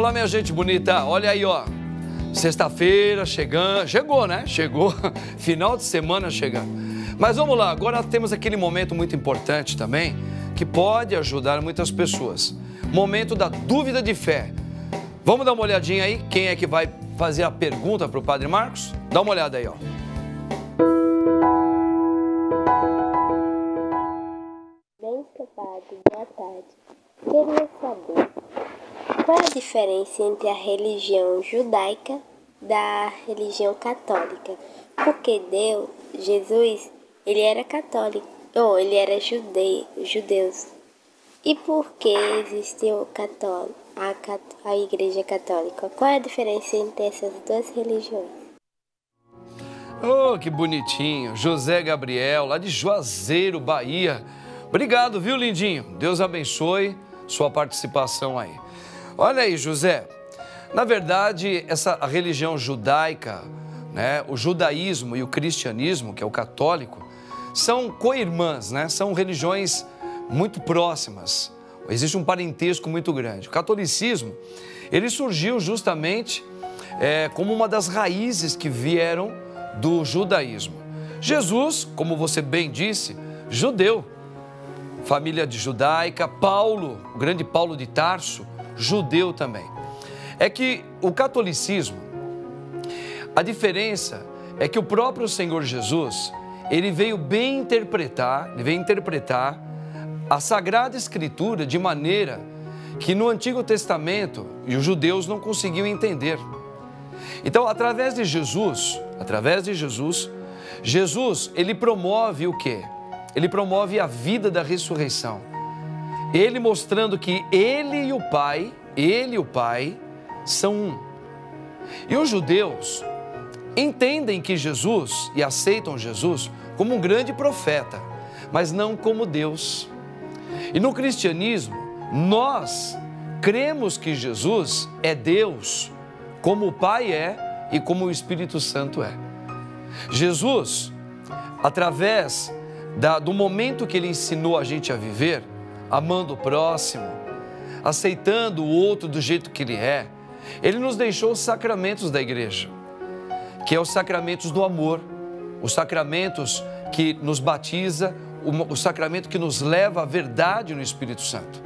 Olá, minha gente bonita. Olha aí, ó. Sexta-feira chegando, chegou, né? Chegou. Final de semana chegando. Mas vamos lá, agora temos aquele momento muito importante também, que pode ajudar muitas pessoas. Momento da dúvida de fé. Vamos dar uma olhadinha aí, quem é que vai fazer a pergunta para o Padre Marcos? Dá uma olhada aí, ó. Bem, boa tarde. Queria saber qual é a diferença entre a religião judaica da religião católica? Porque Deus, Jesus, ele era católico, ou ele era judeu, judeus. E por que existe o católico, a, a igreja católica? Qual é a diferença entre essas duas religiões? Oh, que bonitinho. José Gabriel, lá de Juazeiro, Bahia. Obrigado, viu, lindinho? Deus abençoe sua participação aí. Olha aí, José. Na verdade, essa religião judaica, né, o judaísmo e o cristianismo, que é o católico, são co-irmãs, né? São religiões muito próximas. Existe um parentesco muito grande. O catolicismo, ele surgiu justamente é, como uma das raízes que vieram do judaísmo. Jesus, como você bem disse, judeu, família de judaica, Paulo, o grande Paulo de Tarso, judeu também. É que o catolicismo, a diferença é que o próprio Senhor Jesus, ele veio bem interpretar, ele veio interpretar a Sagrada Escritura de maneira que no Antigo Testamento e os judeus não conseguiam entender. Então, através de Jesus, através de Jesus, Jesus, ele promove o quê? Ele promove a vida da ressurreição. Ele mostrando que ele e o Pai, ele e o Pai são um. E os judeus entendem que Jesus e aceitam Jesus como um grande profeta, mas não como Deus. E no cristianismo, nós cremos que Jesus é Deus, como o Pai é e como o Espírito Santo é. Jesus, através da, do momento que ele ensinou a gente a viver, amando o próximo, aceitando o outro do jeito que ele é, ele nos deixou os sacramentos da igreja, que é os sacramentos do amor, os sacramentos que nos batiza, o, sacramento que nos leva à verdade no Espírito Santo.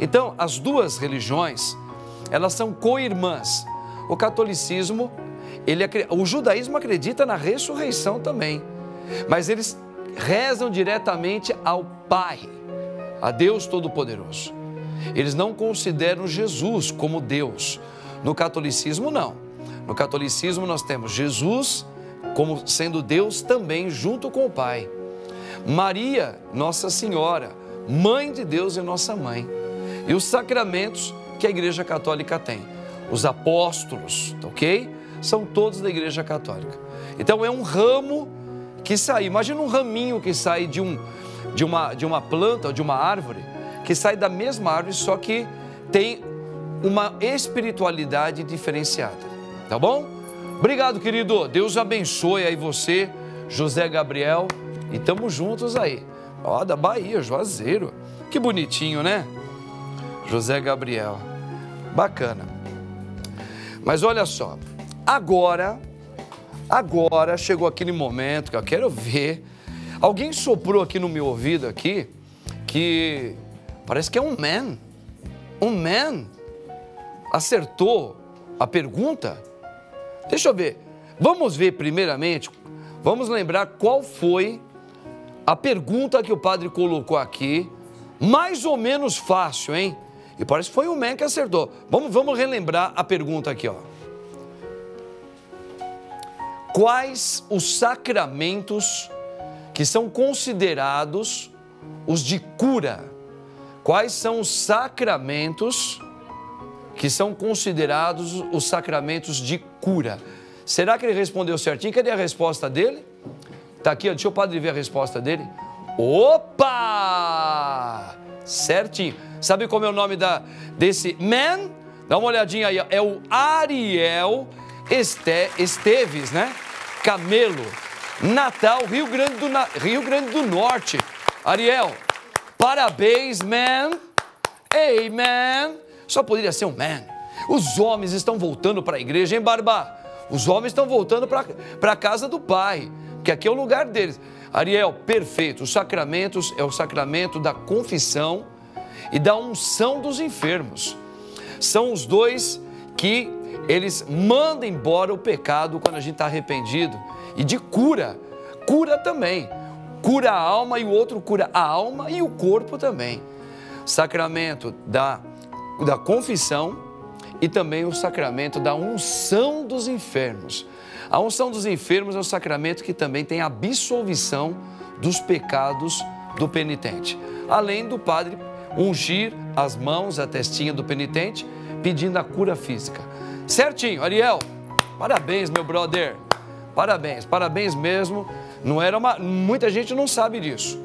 Então, as duas religiões, elas são co-irmãs. O catolicismo, ele, o judaísmo acredita na ressurreição também, mas eles rezam diretamente ao Pai a Deus Todo-Poderoso. Eles não consideram Jesus como Deus. No catolicismo, não. No catolicismo, nós temos Jesus como sendo Deus também junto com o Pai. Maria, Nossa Senhora, Mãe de Deus e nossa mãe. E os sacramentos que a Igreja Católica tem. Os apóstolos, ok? São todos da Igreja Católica. Então é um ramo que sai. Imagina um raminho que sai de um de uma, de uma planta ou de uma árvore que sai da mesma árvore, só que tem uma espiritualidade diferenciada. Tá bom? Obrigado, querido. Deus abençoe aí você, José Gabriel. E estamos juntos aí. Ó, da Bahia, Juazeiro. Que bonitinho, né? José Gabriel. Bacana. Mas olha só. Agora, agora chegou aquele momento que eu quero ver Alguém soprou aqui no meu ouvido aqui que parece que é um man. Um man acertou a pergunta. Deixa eu ver. Vamos ver primeiramente, vamos lembrar qual foi a pergunta que o padre colocou aqui. Mais ou menos fácil, hein? E parece que foi o man que acertou. Vamos, vamos relembrar a pergunta aqui, ó. Quais os sacramentos que são considerados os de cura. Quais são os sacramentos que são considerados os sacramentos de cura? Será que ele respondeu certinho? Cadê a resposta dele? Tá aqui, ó, deixa o padre ver a resposta dele. Opa! Certinho. Sabe como é o nome da, desse man? Dá uma olhadinha aí, é o Ariel Este, Esteves, né? Camelo. Natal, Rio Grande do, Rio Grande do Norte. Ariel, parabéns, man. Hey, man. Só poderia ser um man. Os homens estão voltando para a igreja, em Barba? Os homens estão voltando para a casa do Pai, que aqui é o lugar deles. Ariel, perfeito. Os sacramentos é o sacramento da confissão e da unção dos enfermos. São os dois que eles mandam embora o pecado quando a gente está arrependido e de cura. Cura também. Cura a alma e o outro cura a alma e o corpo também. Sacramento da, da confissão e também o sacramento da unção dos enfermos. A unção dos enfermos é o sacramento que também tem a absolvição dos pecados do penitente. Além do padre ungir as mãos, a testinha do penitente, pedindo a cura física. Certinho, Ariel. Parabéns, meu brother. Parabéns, parabéns mesmo. Não era uma, muita gente não sabe disso.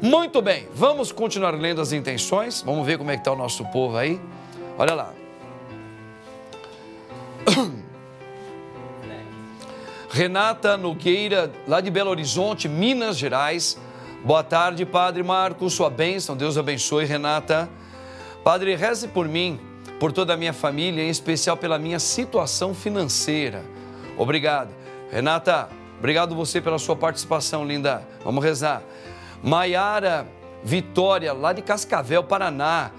Muito bem, vamos continuar lendo as intenções. Vamos ver como é que está o nosso povo aí. Olha lá. Renata Nogueira, lá de Belo Horizonte, Minas Gerais. Boa tarde, Padre Marcos, sua bênção, Deus abençoe, Renata. Padre, reze por mim, por toda a minha família, em especial pela minha situação financeira. Obrigado. Renata, obrigado você pela sua participação, linda. Vamos rezar. Maiara Vitória, lá de Cascavel, Paraná.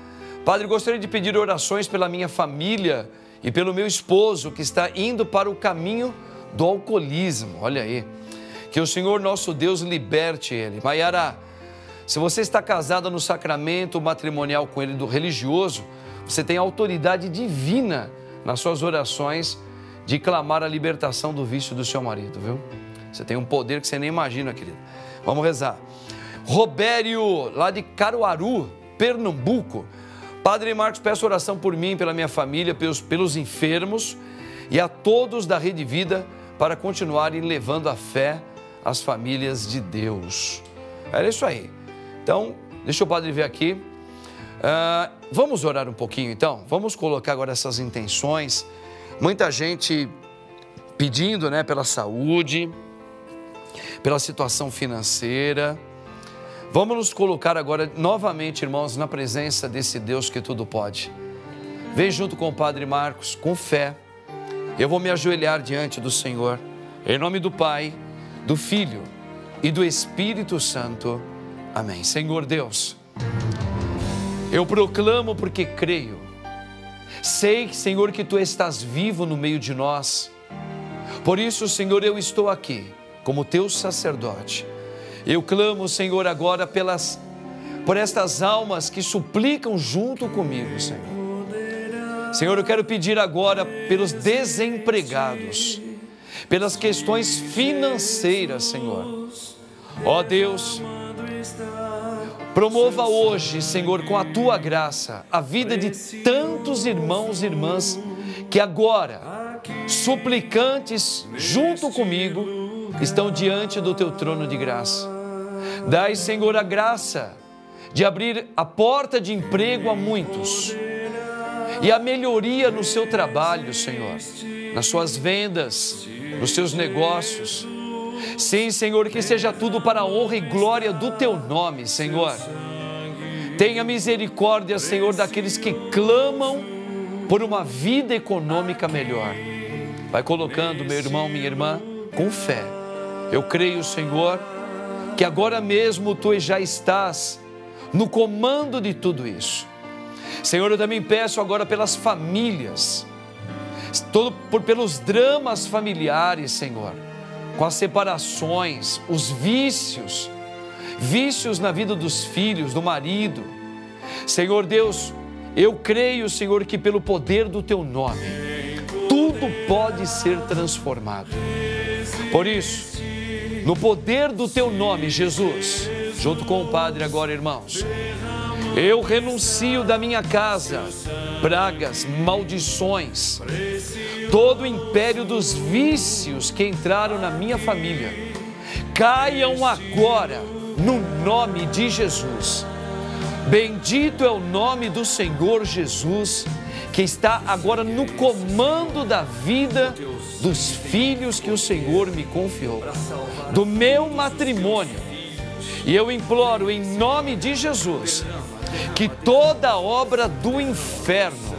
Padre, gostaria de pedir orações pela minha família e pelo meu esposo que está indo para o caminho do alcoolismo. Olha aí. Que o Senhor nosso Deus liberte ele. Maiara, se você está casada no sacramento matrimonial com ele do religioso, você tem autoridade divina nas suas orações de clamar a libertação do vício do seu marido, viu? Você tem um poder que você nem imagina, querido. Vamos rezar. Robério, lá de Caruaru, Pernambuco. Padre Marcos, peço oração por mim, pela minha família, pelos, pelos enfermos e a todos da Rede Vida para continuarem levando a fé às famílias de Deus. Era isso aí. Então, deixa o padre ver aqui. Uh, vamos orar um pouquinho então? Vamos colocar agora essas intenções. Muita gente pedindo né, pela saúde, pela situação financeira. Vamos nos colocar agora novamente, irmãos, na presença desse Deus que tudo pode. Vem junto com o Padre Marcos, com fé eu vou me ajoelhar diante do Senhor, em nome do Pai, do Filho e do Espírito Santo. Amém. Senhor Deus, eu proclamo porque creio. Sei, Senhor, que tu estás vivo no meio de nós. Por isso, Senhor, eu estou aqui como teu sacerdote. Eu clamo, Senhor, agora pelas por estas almas que suplicam junto comigo, Senhor. Senhor, eu quero pedir agora pelos desempregados, pelas questões financeiras, Senhor. Ó Deus, promova hoje, Senhor, com a tua graça, a vida de tantos irmãos e irmãs que agora, suplicantes junto comigo, estão diante do teu trono de graça. Dai, Senhor, a graça de abrir a porta de emprego a muitos e a melhoria no seu trabalho, Senhor, nas suas vendas, nos seus negócios. Sim, Senhor, que seja tudo para a honra e glória do teu nome, Senhor. Tenha misericórdia, Senhor, daqueles que clamam por uma vida econômica melhor. Vai colocando, meu irmão, minha irmã, com fé. Eu creio, Senhor, que agora mesmo tu já estás no comando de tudo isso. Senhor, eu também peço agora pelas famílias, todo, por, pelos dramas familiares, Senhor, com as separações, os vícios, vícios na vida dos filhos, do marido. Senhor Deus, eu creio, Senhor, que pelo poder do Teu nome, tudo pode ser transformado. Por isso, no poder do Teu nome, Jesus, junto com o Padre agora, irmãos, eu renuncio da minha casa pragas, maldições, todo o império dos vícios que entraram na minha família. Caiam agora no nome de Jesus. Bendito é o nome do Senhor Jesus, que está agora no comando da vida dos filhos que o Senhor me confiou, do meu matrimônio. E eu imploro em nome de Jesus que toda obra do inferno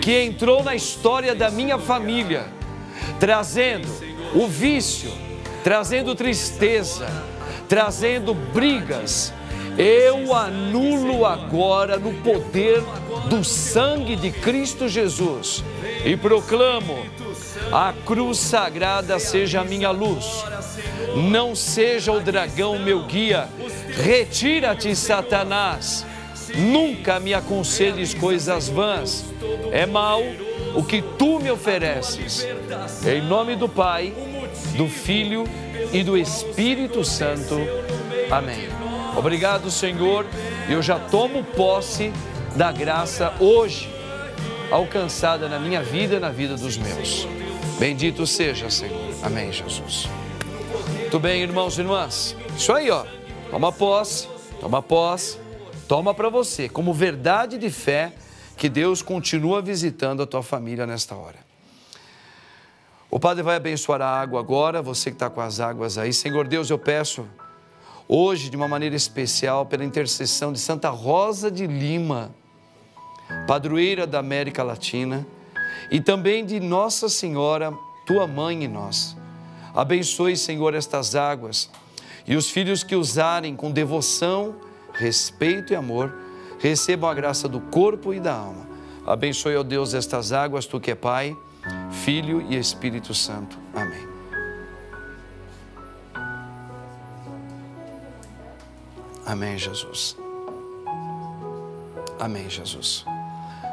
que entrou na história da minha família, trazendo o vício, trazendo tristeza, trazendo brigas. Eu anulo agora no poder do sangue de Cristo Jesus e proclamo: a cruz sagrada seja a minha luz, não seja o dragão meu guia. Retira-te, Satanás. Nunca me aconselhes coisas vãs. É mal o que tu me ofereces. Em nome do Pai, do Filho e do Espírito Santo. Amém. Obrigado, Senhor. Eu já tomo posse da graça hoje alcançada na minha vida e na vida dos meus. Bendito seja, Senhor. Amém, Jesus. Muito bem, irmãos e irmãs. Isso aí, ó. Toma posse, toma posse, toma para você, como verdade de fé que Deus continua visitando a tua família nesta hora. O Padre vai abençoar a água agora, você que está com as águas aí. Senhor Deus, eu peço hoje, de uma maneira especial, pela intercessão de Santa Rosa de Lima, padroeira da América Latina, e também de Nossa Senhora, tua mãe e nós. Abençoe, Senhor, estas águas e os filhos que usarem com devoção, respeito e amor, recebam a graça do corpo e da alma. Abençoe, ó Deus, estas águas, tu que é Pai, Filho e Espírito Santo. Amém. Amém, Jesus. Amém, Jesus.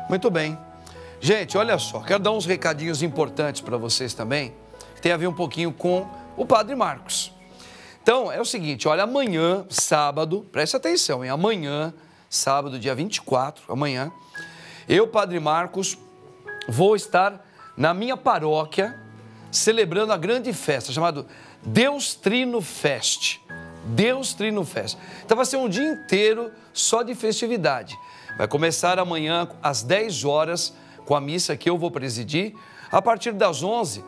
Muito bem. Gente, olha só, quero dar uns recadinhos importantes para vocês também, que tem a ver um pouquinho com o Padre Marcos. Então, é o seguinte, olha, amanhã, sábado, preste atenção, hein? Amanhã, sábado, dia 24, amanhã, eu, Padre Marcos, vou estar na minha paróquia celebrando a grande festa chamada Deus Trino Fest. Deus Trino Fest. Então vai ser um dia inteiro só de festividade. Vai começar amanhã às 10 horas com a missa que eu vou presidir. A partir das 11,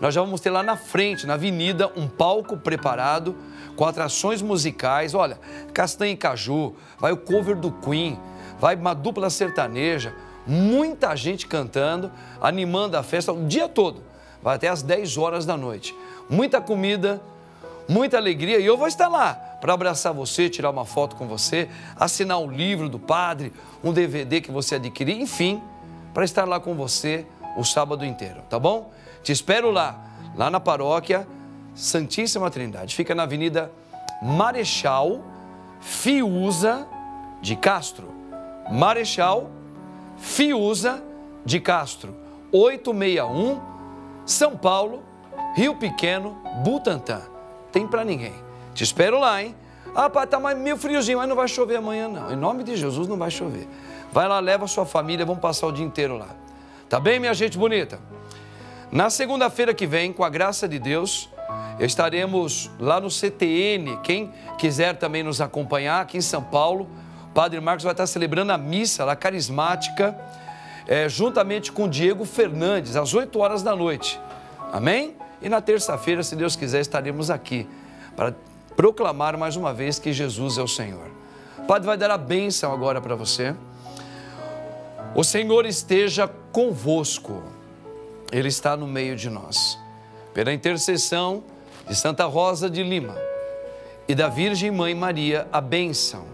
nós já vamos ter lá na frente, na avenida, um palco preparado com atrações musicais. Olha, Castanha e Caju, vai o cover do Queen, vai uma dupla sertaneja, muita gente cantando, animando a festa o dia todo. Vai até às 10 horas da noite. Muita comida, muita alegria e eu vou estar lá para abraçar você, tirar uma foto com você, assinar um livro do padre, um DVD que você adquirir, enfim, para estar lá com você o sábado inteiro, tá bom? Te espero lá, lá na paróquia Santíssima Trindade. Fica na Avenida Marechal Fiuza de Castro. Marechal Fiuza de Castro, 861, São Paulo, Rio Pequeno, Butantã. Tem para ninguém. Te espero lá, hein? Ah, pai, tá meio friozinho, mas não vai chover amanhã, não. Em nome de Jesus, não vai chover. Vai lá, leva a sua família, vamos passar o dia inteiro lá. Tá bem, minha gente bonita? Na segunda-feira que vem, com a graça de Deus, estaremos lá no CTN. Quem quiser também nos acompanhar aqui em São Paulo, o Padre Marcos vai estar celebrando a missa lá carismática, é, juntamente com Diego Fernandes, às 8 horas da noite. Amém? E na terça-feira, se Deus quiser, estaremos aqui para proclamar mais uma vez que Jesus é o Senhor. O Padre vai dar a bênção agora para você. O Senhor esteja convosco, Ele está no meio de nós. Pela intercessão de Santa Rosa de Lima e da Virgem Mãe Maria, a bênção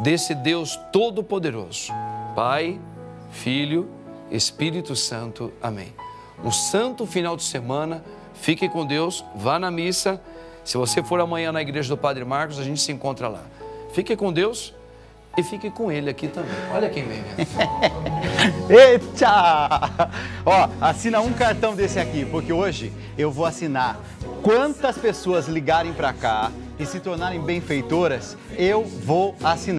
desse Deus Todo-Poderoso, Pai, Filho, Espírito Santo. Amém. Um santo final de semana, fique com Deus, vá na missa se você for amanhã na igreja do Padre Marcos, a gente se encontra lá. Fique com Deus e fique com ele aqui também. Olha quem vem Eita! Ó, assina um cartão desse aqui, porque hoje eu vou assinar quantas pessoas ligarem para cá e se tornarem benfeitoras, eu vou assinar.